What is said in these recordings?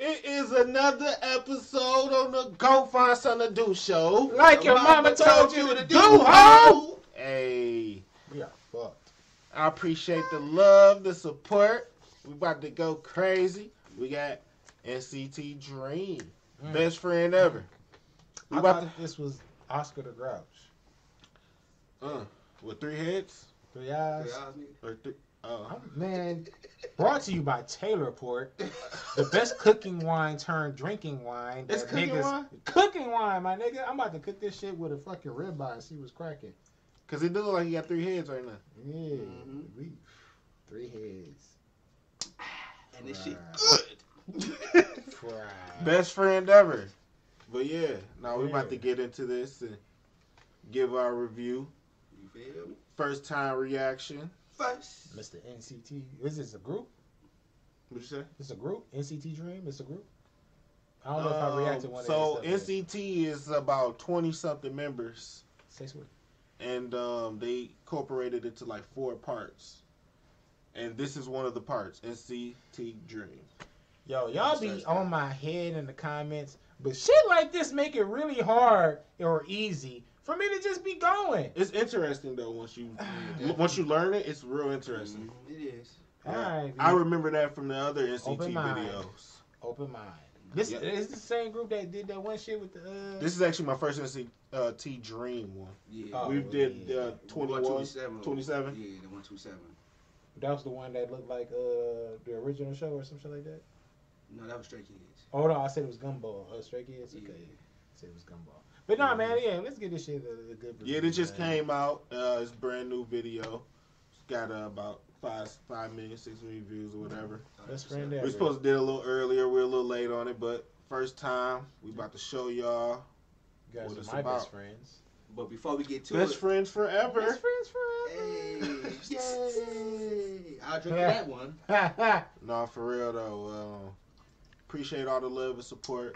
It is another episode on the Go Find Something to Do show. Like your mama told you to do, ho! ho. Hey, We are fucked. I appreciate the love, the support. We about to go crazy. We got NCT Dream, Mm. best friend ever. We I about thought this was Oscar the Grouch. uh, with three heads Three eyes. or three. Oh, Man, brought to you by Taylor Port, the best cooking wine turned drinking wine. It's cooking niggas- wine? Cooking wine, my nigga. I'm about to cook this shit with a fucking ribeye and see what's cracking. cause it does look like he got three heads right now. Yeah, Mhm. we three heads. And this shit good. Best friend ever. But yeah, now we about to get into this and give our review. You feel? First time reaction. First. Mr. NCT. Is this a group? What'd you say? It's a group. NCT Dream. It's a group. I don't know if I reacted Um, one. So NCT is about twenty something members, Say sweet. and um, they incorporated it to like four parts. And this is one of the parts, NCT Dream. Yo, y'all be on my head in the comments, but shit like this make it really hard or easy for me to just be going. It's interesting though once you once you learn it, it's real interesting. Mm, It is. All right, I remember that from the other NCT Open mind. videos. open mind. This Yeah. is the same group that did that one shit with the. Uh, This is actually my first NCT Dream one. Yeah. Oh, we did yeah. uh, 21, 127. 27. Yeah, the 127. that was the one that looked like uh the original show or some shit like that. No, that was Stray Kids. Oh no, I said it was Gumball. Uh, Stray Kids. Okay, Yeah. I said it was Gumball. But nah, man, yeah, let's get this shit a, a good. Yeah, review, this just man. came out. Uh, it's brand new video. It's got uh, about five five million, six million views or whatever. Best that's friend what's ever. We supposed to did a little earlier. We're a little late on it, but first time we about to show y'all You guys what are it's my about. best friends. But before we get to best it, friends forever. Best friends forever. hey, forever. yay! I'll drink that one. Yay! No, for real though. Um, appreciate all the love and support.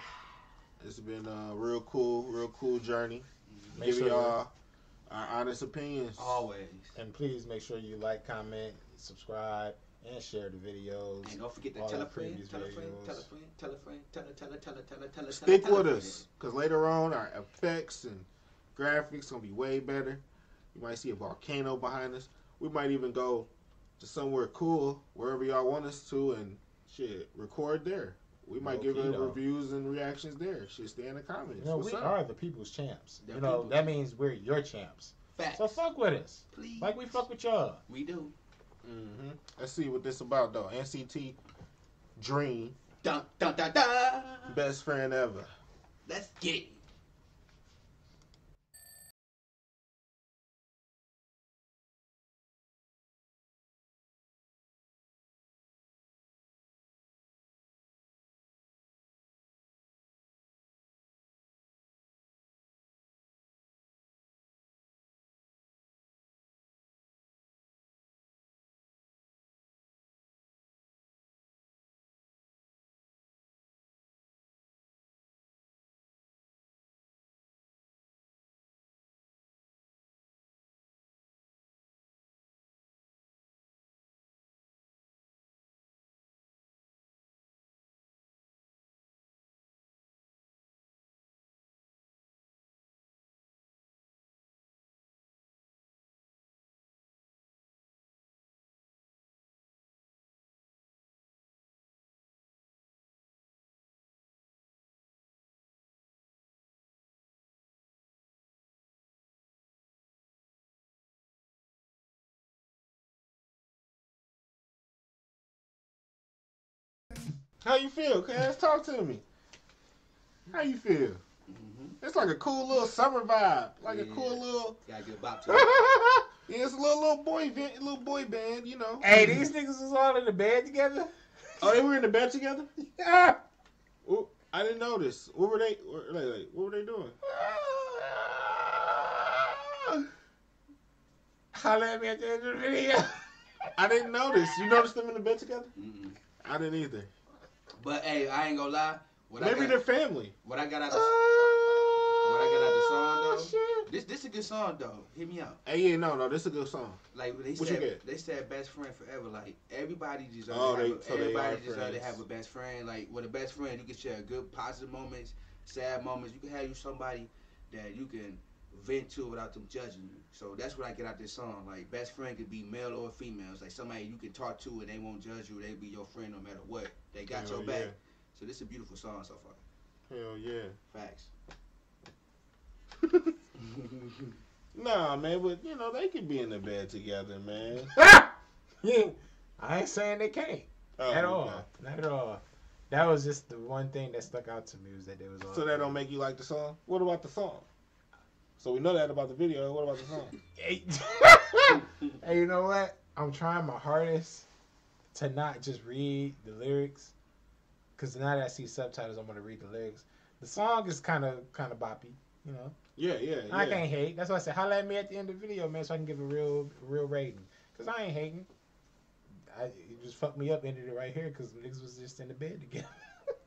It's been a real cool, real cool journey. Mm-hmm. Make Give sure y'all our honest opinions. Always. and please make sure you like, comment, subscribe, and share the videos. And don't forget to tell a friend, tell a friend, tell a friend, tell a friend, tell a tell a tell a tell a tell a Stick tell with friend. us, cause later on our effects and graphics gonna be way better. You might see a volcano behind us. We might even go to somewhere cool, wherever y'all want us to, and shit, record there. We might give Low-key, it though. rewiews and reactions there. Shit, stay in the comments. You know, What's we up? are the people's champs. The you know, people's that means we're your champs. Facts. So fuck with us. Please. Like we fuck with y'all. We do. hmm Let's see what this about though. NCT Dream, Dun dun dun dun. best friend ever. Let's get it. How you feel, Cass? Talk to me. How you feel? Mm-hmm. It's like a cool little summer vibe, like a cool little. Gotta get about to yeah, it's a little little boy band, little boy band, you know. Hey, these niggas was all in the bed together. Oh, they were in the bed together. Yeah. Ooh, I didn't notice. What were they? Wait, wait, wait, what were they doing? Holla at me at the end of the video. I didn't notice. You noticed them in the bed together? Mm-mm. I didn't either. But hey, I ain't gonna lie. What Maybe I they're got, family. what I got out oh, What of I got out the song, though? Shit. This this a good song though. Hit me out. Hey, yeah, no, no, this is a good song. Like they What said, they said best friend forever. Like everybody deserves Oh, to they- have. A, so everybody deserves to have a best friend. Like with a best friend, you can share good positive moments, sad moments. You can have you somebody that you can vent to without them judging you. So that's what I get out this song. Like best friend could be male or female. It's like somebody you can talk to and they won't judge you. They be your friend no matter what. They got Hell your back. yeah. So this is a beautiful song so far. Hell yeah. Facts. Nah, man, but you know they could be in the bed together, man. Yeah, I ain't saying they can't Oh, at okay. all. Not at all. That was just the one thing that stuck out to me was that they was all. So that don't make you like the song? What about the song? So we know that about the video. What about the song? Hey, hey, you know what? I'm trying my hardest to not just read the lyrics, because now that I see subtitles, I'm gonna read the lyrics. The song is kind of kind of boppy, you know. Yeah, yeah, yeah. I can't hate. That's why I said holla at me at the end of the video, man, so I can give a real real rating. Cause I ain't hating. I it just fucked me up, ended it right here, cause niggas was just in the bed together.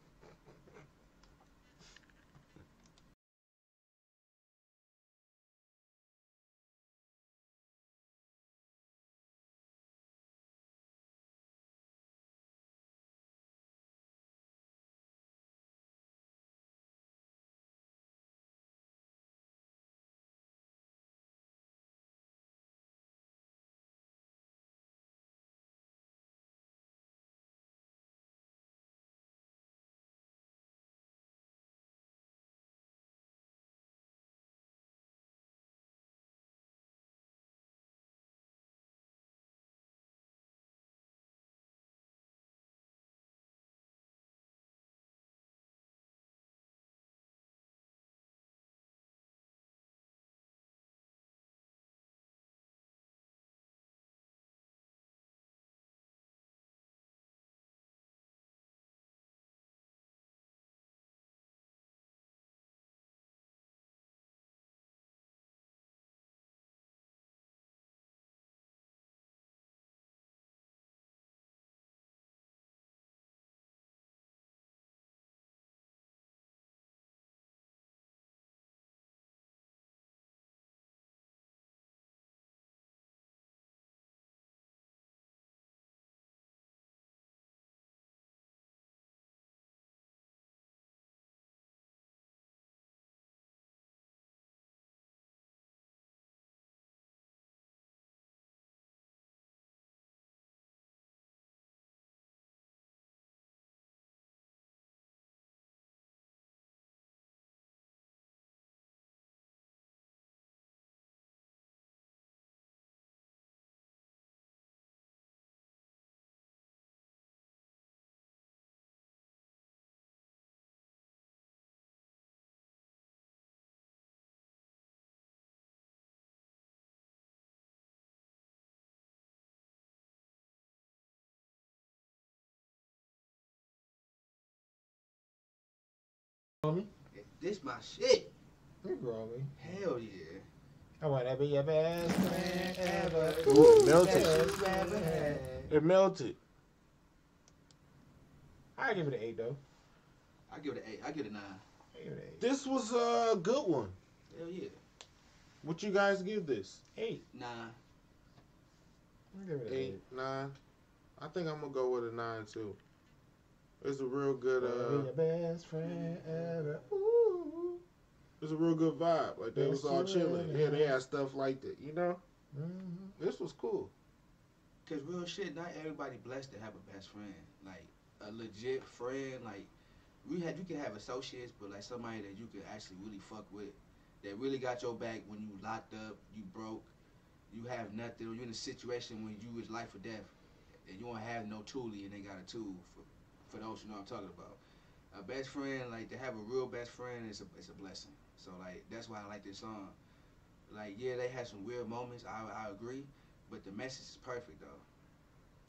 This my shit. You grow me. Hell yeah. I wanna be your best friend ever. Ooh, it melted. Ever. It melted. I give it an eight though. I give it an eight. I give it a nine. I give it an eight. This was a good one. Hell yeah. What you guys give this? Eight. Nine. I give it an Eight, eight. nine. I think I'm gonna go with a nine too. It's a real good. Wanna be uh your best friend ever. Ooh. It's a real good vibe. Like they was all chilling. will, Yeah, they had stuff like that. You know, Mhm. this was cool. Cause real shit, not everybody blessed to have a best friend. Like a legit friend. Like we had, you can have associates, but like somebody that you can actually really fuck with, that really got your back when you locked up, you broke, you have nothing, or you in a situation when you is life or death, and you don't have no toolie and they got a tool for, for those you know what I'm talking about. A best friend, like to have a real best friend, is a it's a blessing. So like that's why I like this song. Like yeah, they had some weird moments. I I agree, but the message is perfect though.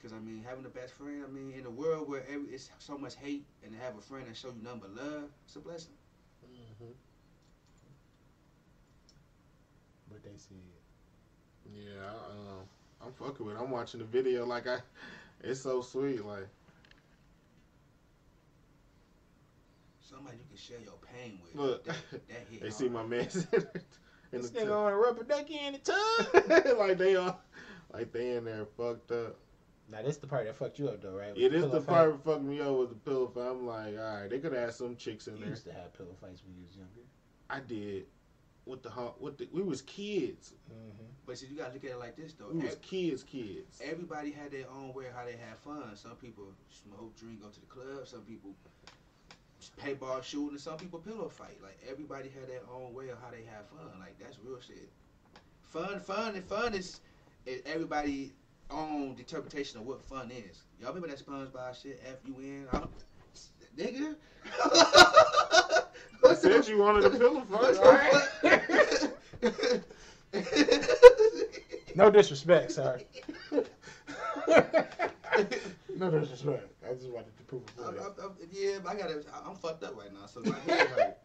Cause I mean, having a best friend, I mean, in a world where every, it's so much hate, and to have a friend that show you nothing but love, it's a blessing. But they said. Yeah, I, um, I'm fucking with. it. I'm watching the video like I. It's so sweet. Like Somebody you can share your pain with. Look, that, that hit they hard. see my man. in This the nigga tub. on a rubber ducky in the tub. like they are, like they in there fucked up. now this the part that fucked you up though, right? With It is pillow the fight. part that fucked me up with the pillow fight. I'm like, all right, they could have some chicks in You there. used to have pillow fights when you was younger. I did. With the hu- with the we was kids. Mm-hmm. But see, you gotta look at it like this though. We was kids, kids. Everybody had their own way how they had fun. Some people smoke, drink, go to the club. Some people paintball shooting. and Some people pillow fight. Like everybody had their own way of how they have fun. Like that's real shit. Fun, fun, and fun is, is everybody own interpretation of what fun is. Y'all remember that SpongeBob shit? F U N, I'm- nigga. I said you wanted a pillow fight. No disrespect, sorry. no disrespect. I just wanted to prove a I'm. I'm, I'm, yeah, I gotta. I'm fucked up right now, so my head hurt.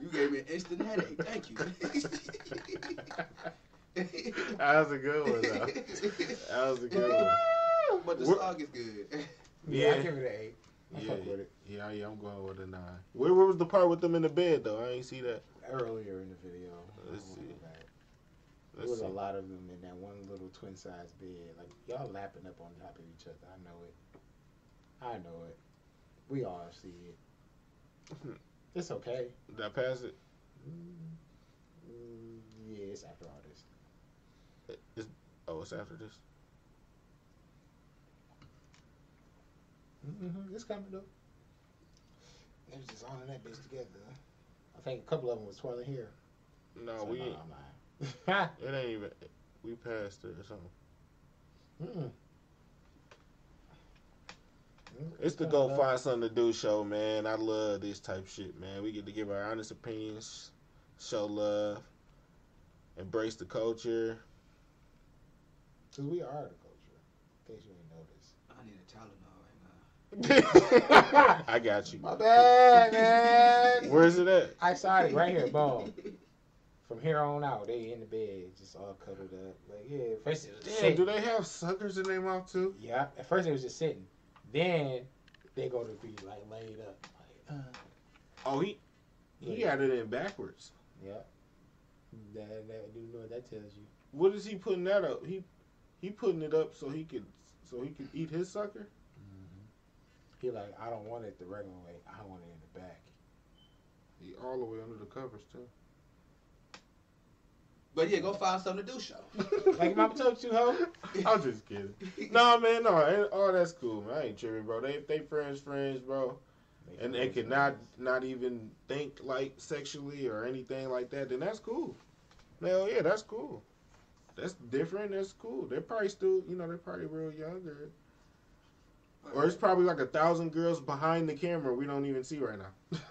you gave me an instant headache. Thank you. That was a good one, though. That was a good one. but the What- song is good. Yeah, Yeah. I give it an eight. I Yeah, fuck with it. yeah, yeah. I'm going with a nine. Where, where was the part with them in the bed though? I ain't see that. Earlier in the video. Let's I see. Back. There was see. a lot of them in that one little twin size bed. Like y'all lapping up on top of each other. I know it. I know it. We all see it. It's okay. Did I pass it? Mm, mm, yeah, it's after all this. It's, oh, it's after this. Mm-hmm. It's coming though. They was just on that bitch together. I think a couple of them was twirling here. No, So, we. no. It ain't even. We passed it or something. Mm-mm. Mm, It's the go find something to do show, man. I love this type shit, man. We get to give our honest opinions, show love, embrace the culture. Cause we are the culture. In case you ain't noticed. I need a Tylenol right now. I got you. My bad, man. Where's it at? I saw it right here, boom. From here on out, they in the bed, just all cuddled up. Like, yeah, first it was So do they have suckers in their mouth too? Yeah, at first it was just sitting. Then they go to be like laid up. Like, uh, Oh, he he yeah. got it in backwards. yeah. That, that, you know what that tells you. What is he putting that up? He he putting it up so he could so he could eat his sucker. He like, I don't want it the regular way. I want it in the back. He all the way under the covers too. But yeah, go find something to do, show. Like mama told you, ho. I'm just kidding. No man, no, ain't- all that's cool, man. I ain't tripping, bro. They they friends, friends, bro. And they could not not even think like sexually or anything like that. Then that's cool. Hell yeah, that's cool. That's different. That's cool. They're probably still, you know, they're probably real younger. Or it's probably like a thousand girls behind the camera we don't even see right now.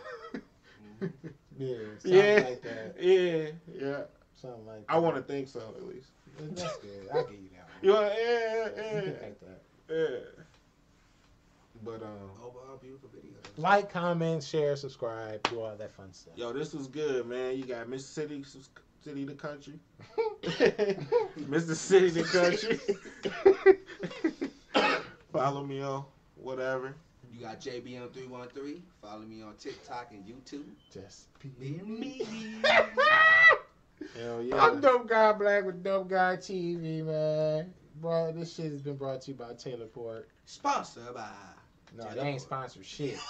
Yeah, something yeah, like that. yeah, yeah. Something like I want to think so at least. That's good. I'll give you that one. You want, yeah, You yeah, can think that. yeah. But um, Overall beautiful video. Like, comment, share, subscribe, do all that fun stuff. yo, this was good, man. You got Mississippi City, the country, Mississippi, the country. Follow me on whatever. You got JBM three one three. Follow me on TikTok and YouTube. Just Being me. Hell yeah. I'm Dope Guy Black with Dope Guy TV, man. Bro, this shit has been brought to you by Taylor Port. Sponsored by. No, Taylor they ain't Port. sponsored shit.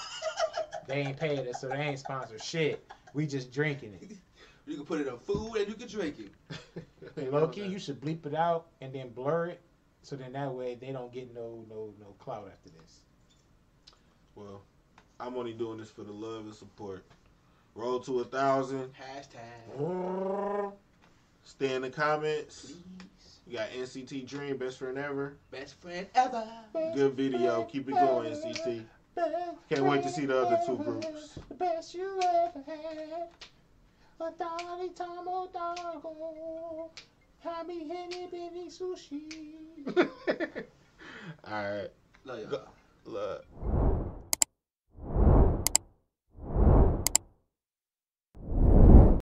They ain't paid us, so they ain't sponsored shit. We just drinking it. You can put it on food and you can drink it. Low key, you should bleep it out and then blur it, so then that way they don't get no no no clout after this. Well, I'm only doing this for the love and support. Roll to a thousand. Hashtag. Stay in the comments. Please. You got NCT Dream, best friend ever. Best friend ever. Good video. Keep it going, NCT. Can't wait to see the other two groups. The best you ever had. A dolly tomo oh, doggo. Oh. Hami henny bitty sushi. All right. Love y'all. Go- Look.